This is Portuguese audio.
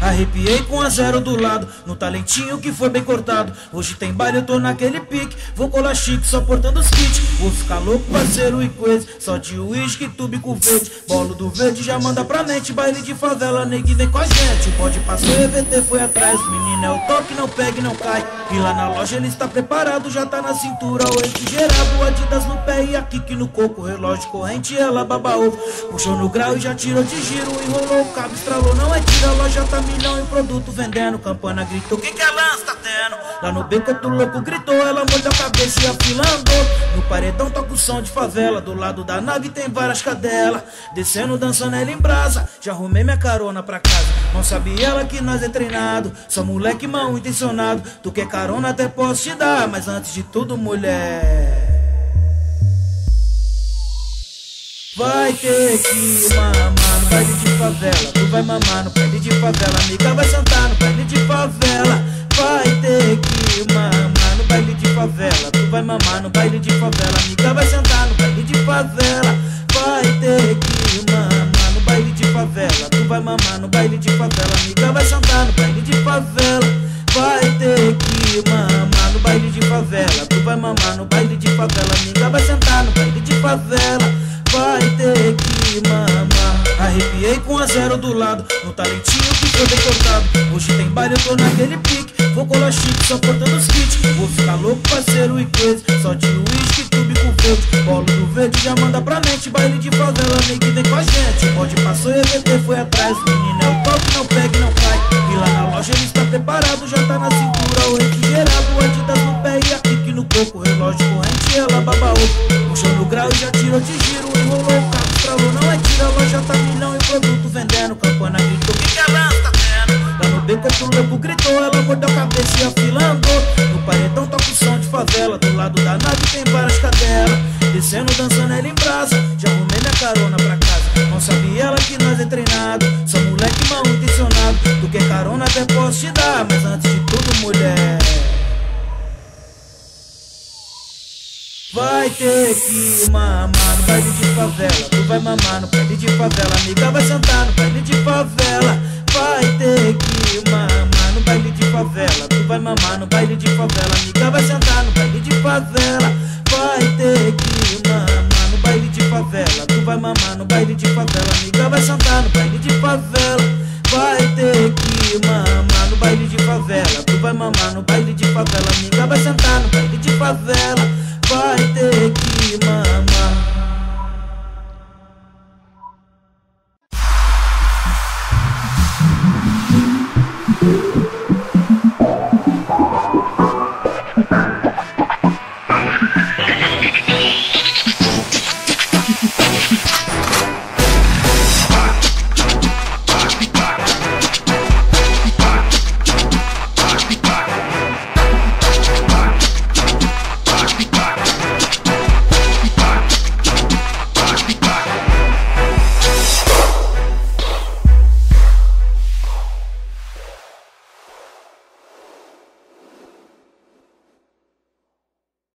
Arrepiei com a zero do lado, no talentinho que foi bem cortado. Hoje tem baile, eu tô naquele pique. Vou colar chique, só portando os kits. Vou ficar louco, parceiro e coisa. Só de uísque, tube com verde. Bolo do verde já manda pra mente. Baile de favela, negue vem com a gente. Pode passar, o EVT foi atrás. Menino é o toque, não pega e não cai. E lá na loja ele está preparado, já tá na cintura. O eixo gerado, Adidas no pé e a kick no coco. Relógio corrente, ela baba ovo. Puxou no grau e já tirou de giro. Enrolou o cabo, estralou, não é tira. A loja tá milhão em produto vendendo. Campana gritou: Que que a lança tá tendo? Lá no beco outro louco gritou, ela mordeu a cabeça e afilando. No paredão toca o som de favela. Do lado da nave tem várias cadelas. Descendo, dançando ela em brasa. Já arrumei minha carona pra casa. Não sabia ela que nós é treinado. Só moleque mal intencionado. Tu quer carona, até posso te dar. Mas antes de tudo, mulher. Vai ter que mamar no baile de favela. Tu vai mamar no baile de favela. Amiga vai sentar no baile de favela. Vai ter que mamar no baile de favela. Tu vai mamar no baile de favela. Amiga vai sentar no baile de favela. Vai ter que mamar no baile de favela. Tu vai mamar no baile de favela. Amiga vai sentar no baile de favela. Vai ter que mamar no baile de favela. Tu vai mamar no baile de favela. Amiga vai sentar no baile de favela 1 a 0 do lado. No talentinho que bem cortado Hoje tem baile, eu tô naquele pique. Vou colar chique, só cortando os kits. Vou ficar louco, parceiro e coisa. Só de uísque, tube com verde Bolo do verde já manda pra mente Baile de favela, nem que vem com a gente. O bode passou e a VT foi atrás. Menino é o top, não pega, não cai. E lá na loja ele está preparado. Já tá na cintura, louco gritou, ela mordeu a cabeça e afilando. No paredão toca o som de favela, do lado da nave tem várias cadelas. Descendo, dançando ela em brasa, já arrumei minha carona pra casa. Não sabia ela que nós é treinado, sou moleque mal intencionado. Tu quer carona até posso te dar, mas antes de tudo, mulher. Vai ter que mamar no baile de favela. Tu vai mamar no baile de favela. Amiga vai sentar no baile de favela. de favela. Amiga vai sentar no baile de favela. Vai ter que mamar no baile de favela. Tu vai mamar no baile de favela. Amiga vai sentar no baile de favela. Vai ter que mamar no baile de favela. Tu vai mamar no baile de favela. Amiga vai sentar no baile de favela. Vai ter que mamar.